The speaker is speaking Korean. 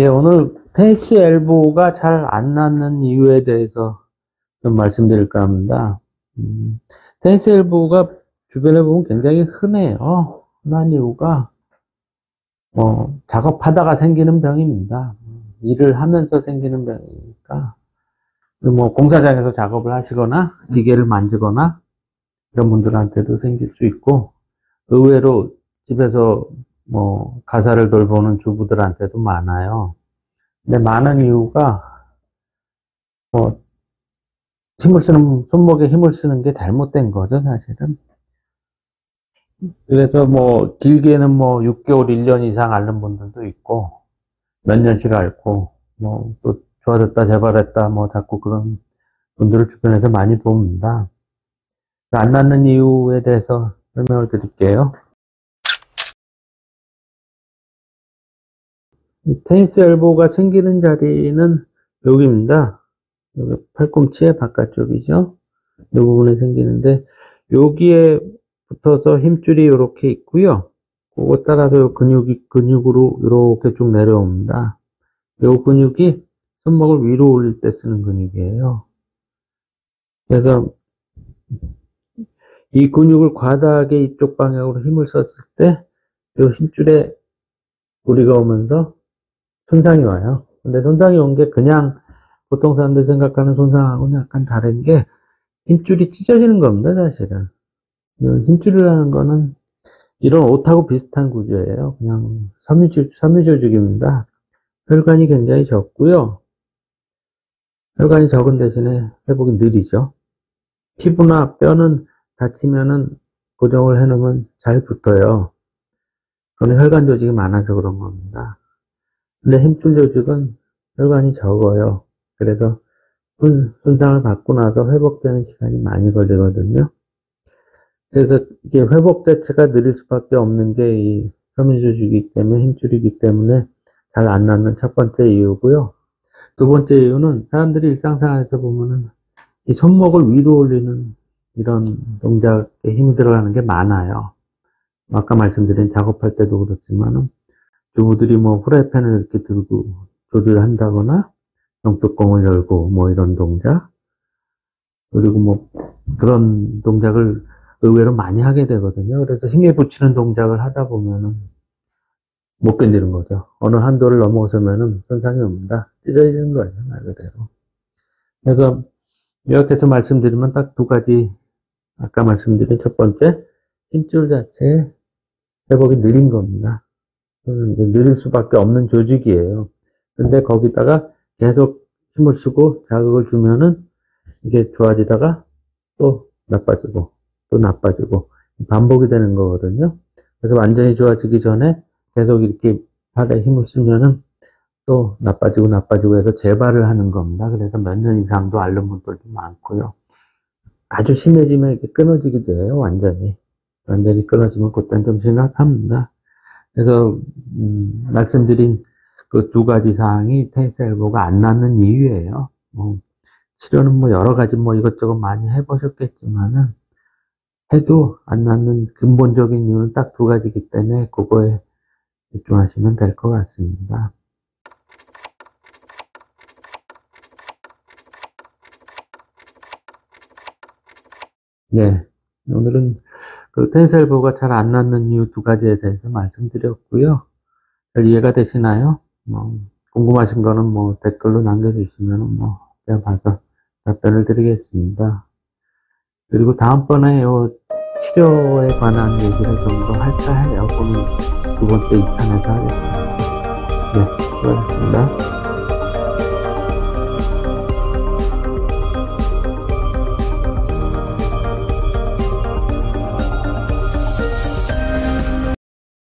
예, 오늘 테니스 엘보가 잘 안 낫는 이유에 대해서 좀 말씀드릴까 합니다. 음, 테니스 엘보가 주변에 보면 굉장히 흔해요. 흔한 이유가 어, 작업하다가 생기는 병입니다. 일을 하면서 생기는 병이니까 뭐 공사장에서 작업을 하시거나 기계를 만지거나 이런 분들한테도 생길 수 있고 의외로 집에서 뭐 가사를 돌보는 주부들한테도 많아요. 근데 많은 이유가 뭐 힘을 쓰는 손목에 힘을 쓰는 게 잘못된 거죠, 사실은. 그래서 뭐 길게는 뭐 6개월, 1년 이상 앓는 분들도 있고 몇 년씩 앓고 뭐 또 좋아졌다, 재발했다 뭐 자꾸 그런 분들을 주변에서 많이 봅니다. 안 낫는 이유에 대해서 설명을 드릴게요. 테니스 엘보가 생기는 자리는 여기입니다. 여기 팔꿈치의 바깥쪽이죠. 이 부분에 생기는데 여기에 붙어서 힘줄이 이렇게 있고요. 그거 따라서 근육이 근육으로 이렇게 쭉 내려옵니다. 이 근육이 손목을 위로 올릴 때 쓰는 근육이에요. 그래서 이 근육을 과다하게 이쪽 방향으로 힘을 썼을 때 이 힘줄에 무리가 오면서 손상이 와요. 근데 손상이 온 게 그냥 보통 사람들 생각하는 손상하고는 약간 다른 게 힘줄이 찢어지는 겁니다, 사실은. 힘줄이라는 거는 이런 옷하고 비슷한 구조예요. 그냥 섬유조, 섬유조직입니다. 혈관이 굉장히 적고요. 혈관이 적은 대신에 회복이 느리죠. 피부나 뼈는 다치면은 고정을 해놓으면 잘 붙어요. 그건 혈관 조직이 많아서 그런 겁니다. 근데 힘줄 조직은 혈관이 적어요. 그래서 손상을 받고 나서 회복되는 시간이 많이 걸리거든요. 그래서 이게 회복 대체가 느릴 수밖에 없는 게 이 섬유조직이기 때문에 힘줄이기 때문에 잘 안 낫는 첫 번째 이유고요. 두 번째 이유는 사람들이 일상생활에서 보면은 이 손목을 위로 올리는 이런 동작에 힘이 들어가는 게 많아요. 아까 말씀드린 작업할 때도 그렇지만은 주부들이 뭐 후라이팬을 이렇게 들고 조리를 한다거나 용뚜껑을 열고 뭐 이런 동작 그리고 뭐 그런 동작을 의외로 많이 하게 되거든요. 그래서 힘에 붙이는 동작을 하다 보면은 못 견디는 거죠. 어느 한도를 넘어서면은 손상이 옵니다. 찢어지는 거예요. 말 그대로. 그래서 이렇게 해서 말씀드리면 딱 두 가지 아까 말씀드린 첫 번째 힘줄 자체 회복이 느린 겁니다. 느릴 수밖에 없는 조직이에요. 근데 거기다가 계속 힘을 쓰고 자극을 주면은 이게 좋아지다가 또 나빠지고 또 나빠지고 반복이 되는 거거든요. 그래서 완전히 좋아지기 전에 계속 이렇게 팔에 힘을 쓰면은 또 나빠지고 나빠지고 해서 재발을 하는 겁니다. 그래서 몇 년 이상도 앓는 분들도 많고요. 아주 심해지면 이렇게 끊어지기도 해요. 완전히. 완전히 끊어지면 그때는 좀 심각합니다. 그래서 음, 말씀드린 그 두 가지 사항이 테니스 엘보가 안 낫는 이유예요. 뭐, 치료는 뭐 여러 가지 뭐 이것저것 많이 해보셨겠지만은 해도 안 낫는 근본적인 이유는 딱 두 가지이기 때문에 그거에 집중하시면 될 것 같습니다. 네, 오늘은 그 엘보가 잘 안 낫는 이유 두 가지에 대해서 말씀드렸고요. 잘 이해가 되시나요? 뭐 궁금하신 거는 뭐 댓글로 남겨주시면 뭐 제가 봐서 답변을 드리겠습니다. 그리고 다음번에 요 치료에 관한 얘기를 좀 더 할까 해요. 오늘 두 번째 2탄에서 하겠습니다. 네, 수고하셨습니다.